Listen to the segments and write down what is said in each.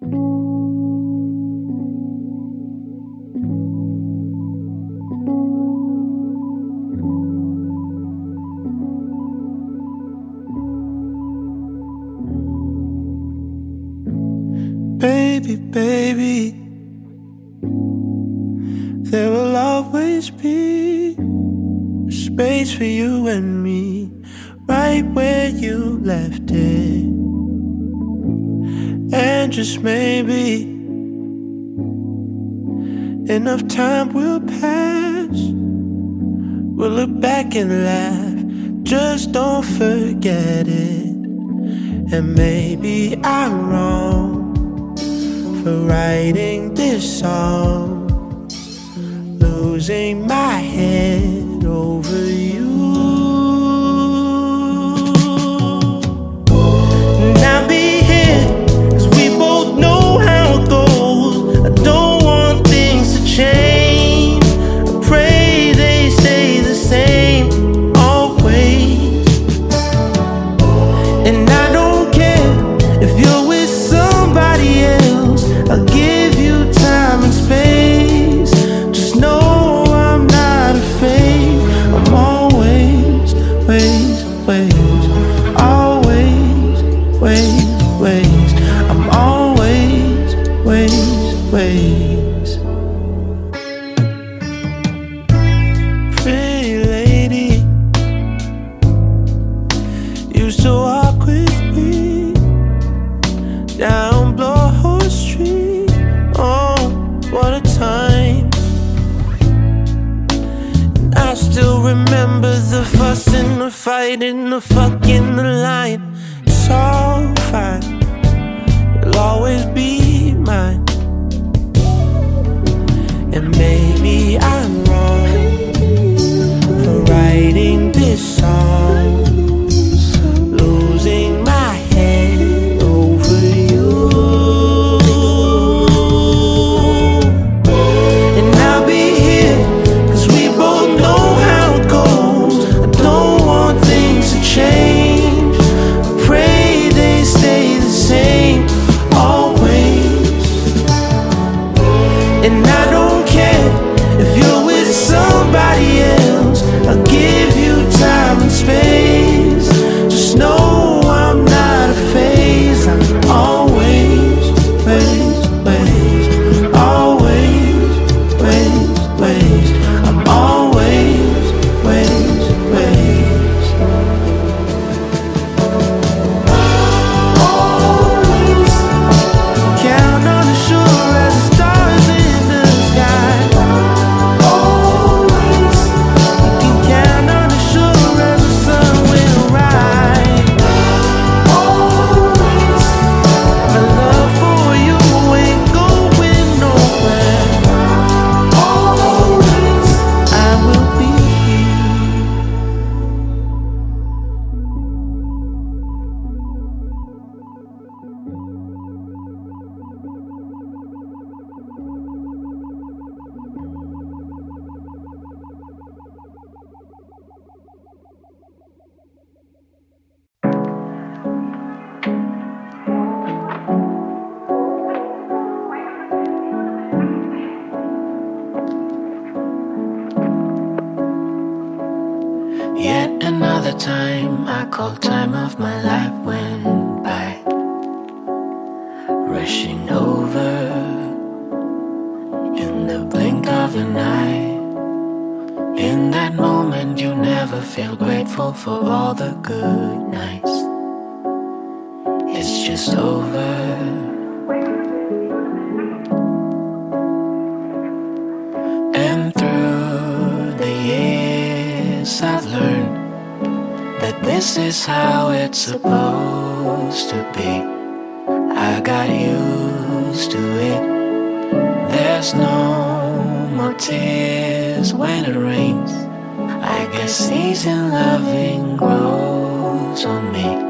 Baby, baby, there will always be space for you and me maybe enough time will pass. We'll look back and laugh, just don't forget it. And maybe I'm wrong for writing this song, losing my head over you. change. And I Another time. I called time of my life went by. Rushing over In the blink of an eye. In that moment you never feel grateful for all the good nights. It's just over. This is how it's supposed to be. I got used to it. There's no more tears when it rains. I guess season loving grows on me.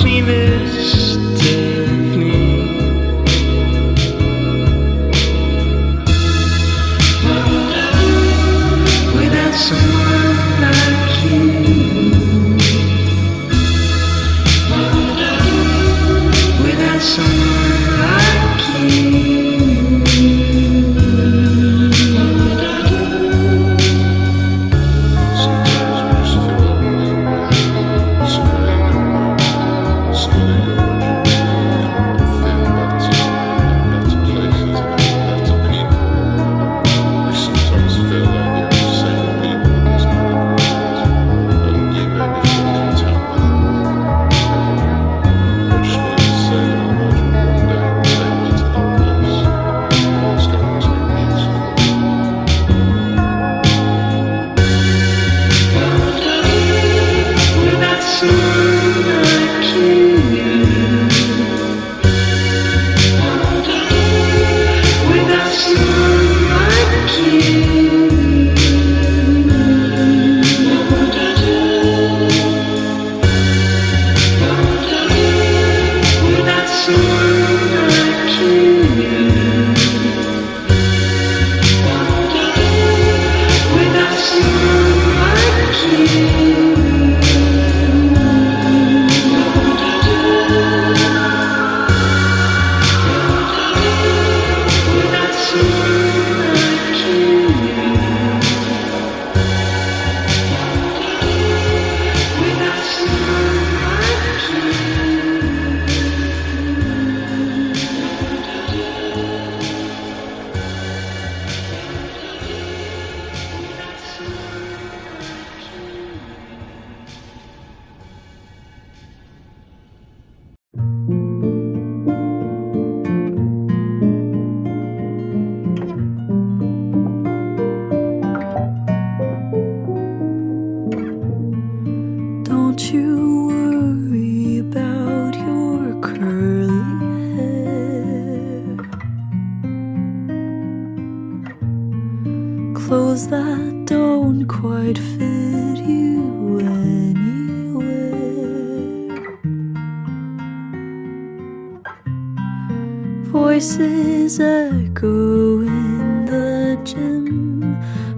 promises voices echo in the gym.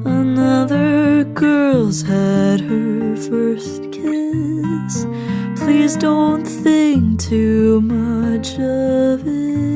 Another girl's had her first kiss. Please don't think too much of it.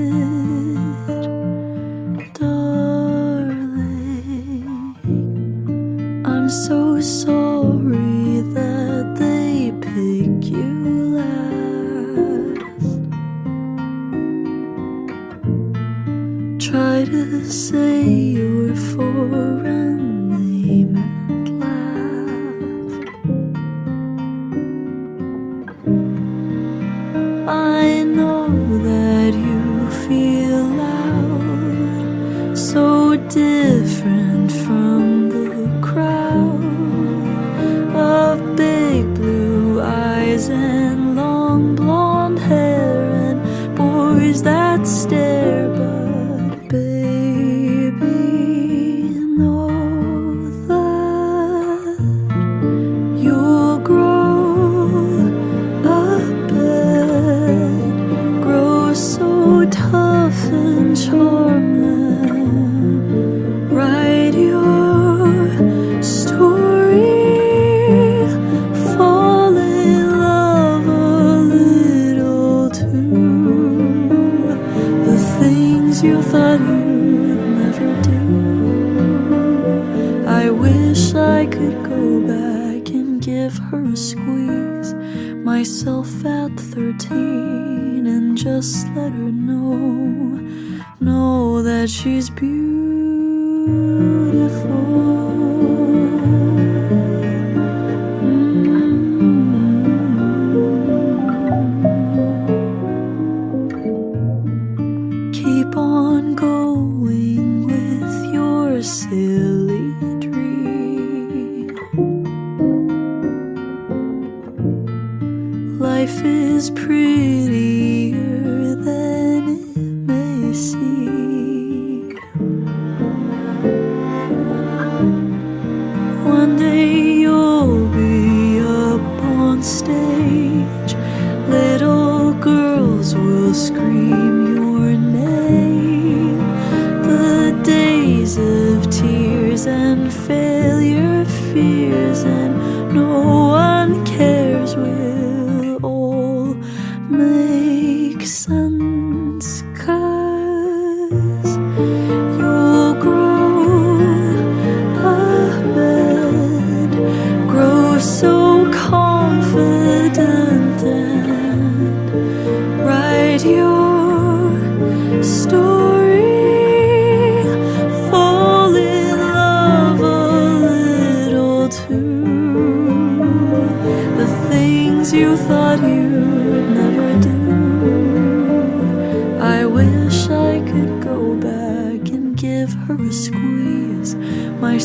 and failure fears and no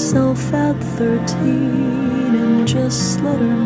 herself at 13 and just let her